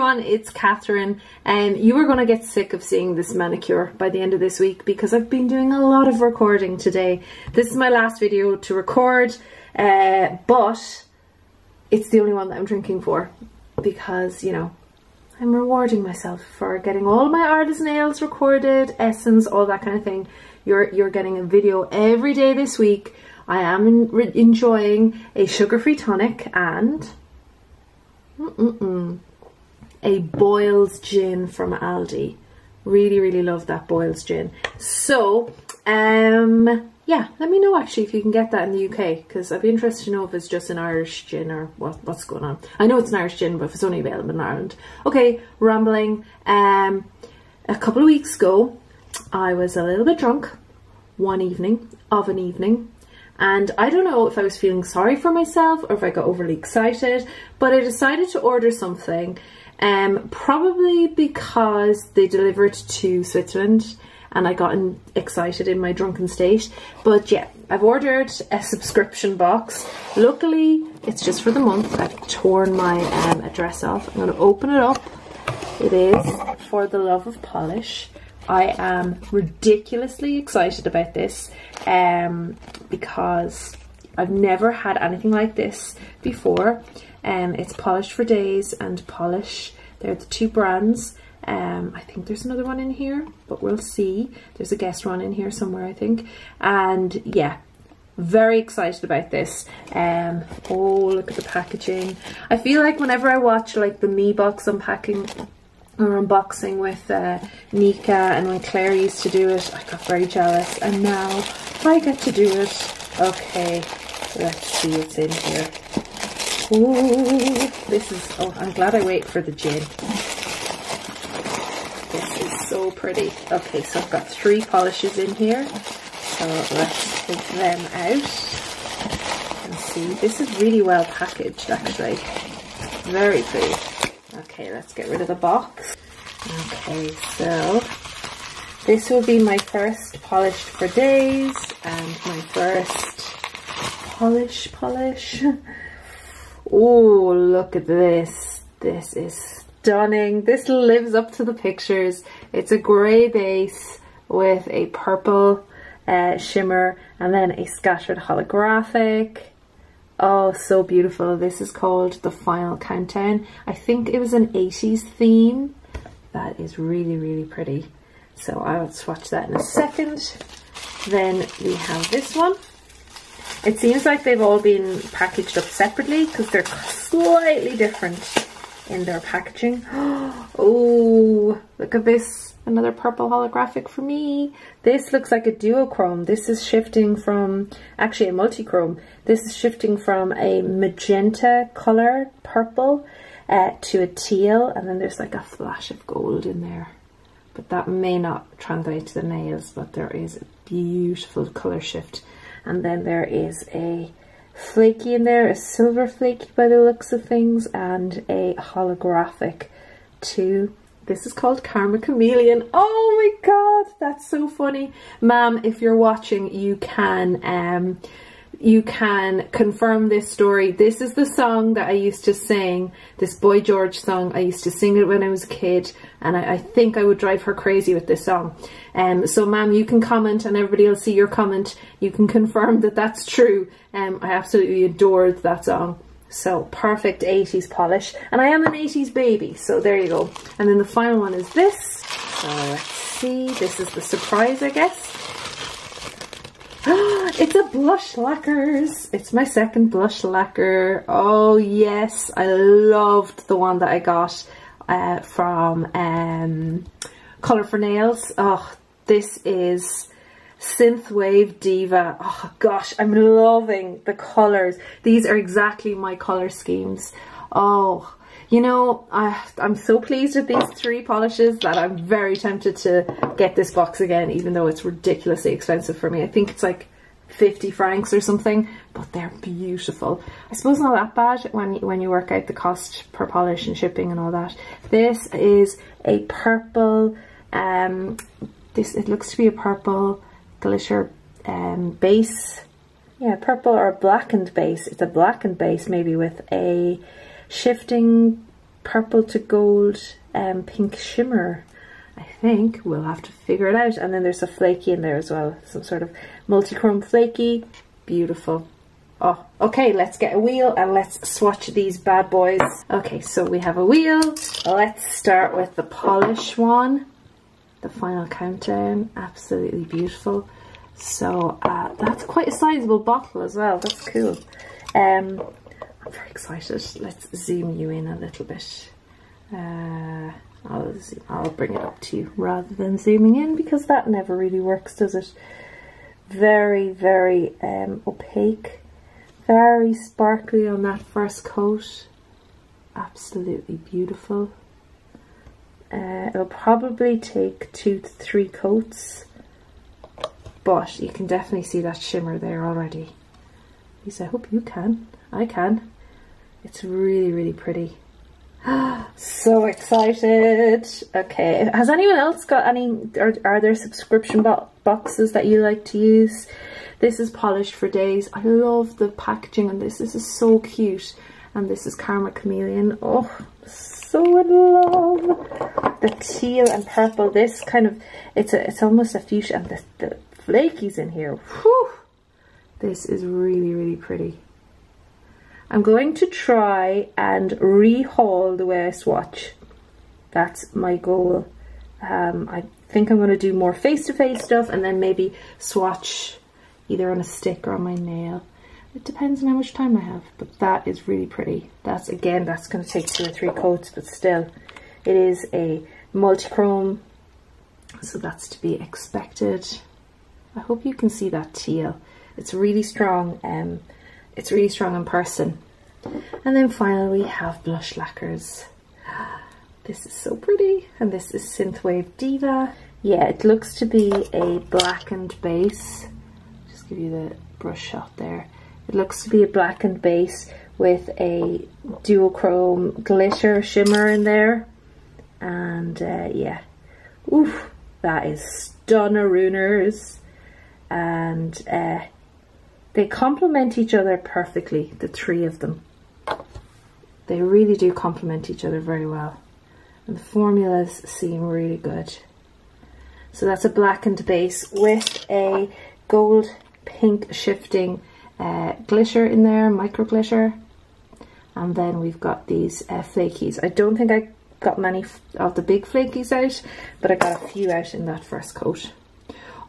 everyone, it's Catherine and you are going to get sick of seeing this manicure by the end of this week because I've been doing a lot of recording today. This is my last video to record uh, but it's the only one that I'm drinking for because, you know, I'm rewarding myself for getting all my artist nails recorded, essence, all that kind of thing. You're, you're getting a video every day this week. I am enjoying a sugar-free tonic and mm -mm -mm, a Boyle's gin from Aldi. Really, really love that Boyle's gin. So, um, yeah, let me know actually if you can get that in the UK because I'd be interested to know if it's just an Irish gin or what, what's going on. I know it's an Irish gin, but if it's only available in Ireland. Okay, rambling. Um, a couple of weeks ago, I was a little bit drunk one evening of an evening and I don't know if I was feeling sorry for myself or if I got overly excited, but I decided to order something um, probably because they delivered to Switzerland and I got excited in my drunken state. But yeah, I've ordered a subscription box. Luckily, it's just for the month. I've torn my um, address off. I'm going to open it up. It is For the Love of Polish. I am ridiculously excited about this um, because I've never had anything like this before. Um, it's Polished for Days and Pahlish. They're the two brands. Um, I think there's another one in here, but we'll see. There's a guest one in here somewhere, I think. And yeah, very excited about this. Um, oh, look at the packaging. I feel like whenever I watch like the Me Box unpacking or unboxing with uh, Nika and when Clare used to do it, I got very jealous. And now I get to do it. Okay, let's see what's in here. Ooh, this is, oh, I'm glad I wait for the gin This is so pretty. Okay, so I've got three polishes in here. So let's take them out and see. This is really well packaged actually. Very pretty. Okay, let's get rid of the box. Okay, so this will be my first polished for days and my first Pahlish polish. oh, look at this. This is stunning. This lives up to the pictures. It's a grey base with a purple uh, shimmer and then a scattered holographic. Oh, so beautiful. This is called The Final Countdown. I think it was an 80s theme. That is really, really pretty. So I'll swatch that in a second. Then we have this one. It seems like they've all been packaged up separately because they're slightly different in their packaging. Oh, look at this. Another purple holographic for me. This looks like a duochrome. This is shifting from, actually a multichrome. This is shifting from a magenta color, purple, uh, to a teal. And then there's like a flash of gold in there. But that may not translate to the nails, but there is a beautiful color shift. And then there is a flaky in there, a silver flaky by the looks of things, and a holographic too. This is called Karma Chameleon. Oh my god, that's so funny. Ma'am, if you're watching, you can um, you can confirm this story. This is the song that I used to sing, this Boy George song. I used to sing it when I was a kid and I, I think I would drive her crazy with this song. Um, so ma'am, you can comment and everybody will see your comment. You can confirm that that's true. Um, I absolutely adored that song. So perfect 80s polish. And I am an 80s baby, so there you go. And then the final one is this. So let's see, this is the surprise, I guess. It's a blush lacquers. It's my second blush lacquer. Oh yes, I loved the one that I got uh, from um, Colour for Nails. Oh, this is Synthwave Diva. Oh gosh, I'm loving the colours. These are exactly my colour schemes. Oh, you know, I, I'm so pleased with these three polishes that I'm very tempted to get this box again, even though it's ridiculously expensive for me. I think it's like 50 francs or something, but they're beautiful. I suppose not that bad when you, when you work out the cost per polish and shipping and all that. This is a purple, um, this it looks to be a purple glitter um, base. Yeah, purple or blackened base. It's a blackened base maybe with a shifting purple to gold um, pink shimmer. I think we'll have to figure it out. And then there's a flaky in there as well, some sort of multi-chrome flaky. Beautiful. Oh, okay, let's get a wheel and let's swatch these bad boys. Okay, so we have a wheel. Let's start with the Pahlish one. The final countdown, absolutely beautiful. So uh, that's quite a sizable bottle as well, that's cool. Um, I'm very excited. Let's zoom you in a little bit. Uh, I'll, zoom, I'll bring it up to you rather than zooming in because that never really works, does it? Very, very um, opaque very sparkly on that first coat. Absolutely beautiful. Uh, it'll probably take two to three coats, but you can definitely see that shimmer there already. At least I hope you can. I can. It's really, really pretty. so excited. Okay, has anyone else got any, are, are there subscription bo boxes that you like to use? This is polished for days. I love the packaging on this. This is so cute. And this is Karma Chameleon. Oh, so in love. The teal and purple. This kind of, it's a, it's almost a fuchsia. And the, the flakies in here. Whew. This is really, really pretty. I'm going to try and rehaul the way I swatch. That's my goal. Um, I think I'm going to do more face-to-face -face stuff and then maybe swatch either on a stick or on my nail. It depends on how much time I have, but that is really pretty. That's, again, that's going to take two or three coats, but still, it is a multi-chrome, so that's to be expected. I hope you can see that teal. It's really strong, um, it's really strong in person. And then finally we have blush lacquers. This is so pretty, and this is Synthwave Diva. Yeah, it looks to be a blackened base Just give you the brush shot there. It looks to be a blackened base with a duochrome glitter shimmer in there. And uh, yeah, oof, that is stunner runers. And uh, they complement each other perfectly, the three of them. They really do complement each other very well. And the formulas seem really good. So that's a blackened base with a gold pink shifting uh, glitter in there, micro glitter. And then we've got these uh, flakies. I don't think I got many of the big flakies out, but I got a few out in that first coat.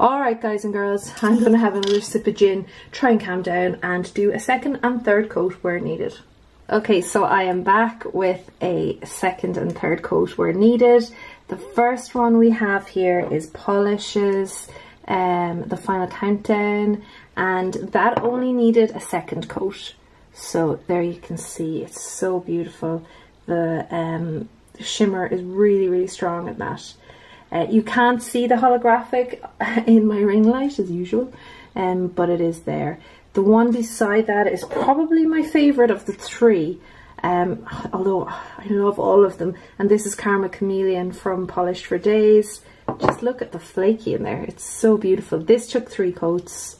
Alright guys and girls, I'm going to have another sip of gin, try and calm down and do a second and third coat where needed. Okay, so I am back with a second and third coat where needed. The first one we have here is Pahlish's um, the final countdown and that only needed a second coat so there you can see it's so beautiful the um, shimmer is really really strong at that uh, you can't see the holographic in my ring light as usual um, but it is there the one beside that is probably my favorite of the three um, although I love all of them and this is Karma Chameleon from Polished for Days just look at the flaky in there. It's so beautiful. This took three coats,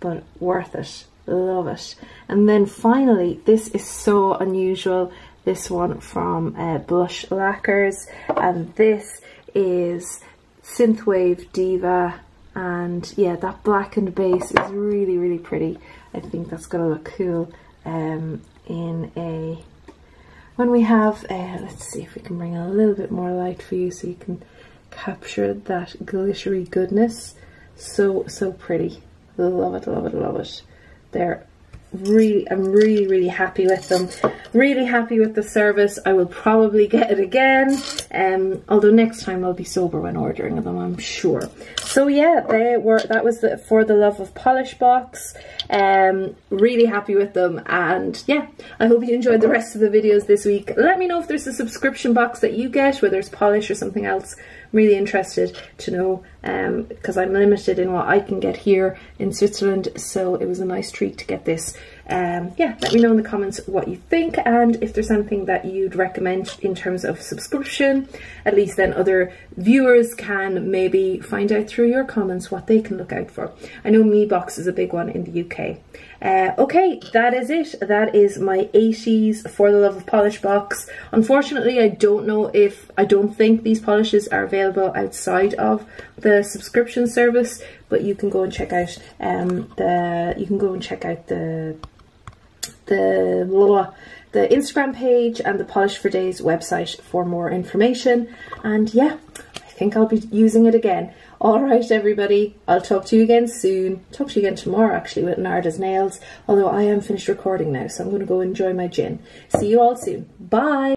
but worth it. Love it. And then finally, this is so unusual. This one from uh, Blush Lacquers. And this is Synthwave Diva. And yeah, that blackened base is really, really pretty. I think that's to look cool um, in a... When we have, uh, let's see if we can bring a little bit more light for you so you can capture that glittery goodness. So, so pretty. Love it, love it, love it. They're really, I'm really, really happy with them. Really happy with the service. I will probably get it again. Um, although next time I'll be sober when ordering them, I'm sure. So yeah, they were, that was the, for the Love of Polish box. Um, really happy with them. And yeah, I hope you enjoyed the rest of the videos this week. Let me know if there's a subscription box that you get, whether it's polish or something else really interested to know because um, I'm limited in what I can get here in Switzerland so it was a nice treat to get this um, yeah, let me know in the comments what you think and if there's anything that you'd recommend in terms of subscription. At least then other viewers can maybe find out through your comments what they can look out for. I know MeBox is a big one in the UK. Uh, okay, that is it. That is my 80s For the Love of Polish box. Unfortunately, I don't know if, I don't think these polishes are available outside of the subscription service, but you can go and check out um, the, you can go and check out the, the, blah, the Instagram page and the Polished for Days website for more information. And yeah, I think I'll be using it again. All right, everybody, I'll talk to you again soon. Talk to you again tomorrow, actually, with Narda's Nails. Although I am finished recording now, so I'm going to go enjoy my gin. See you all soon. Bye.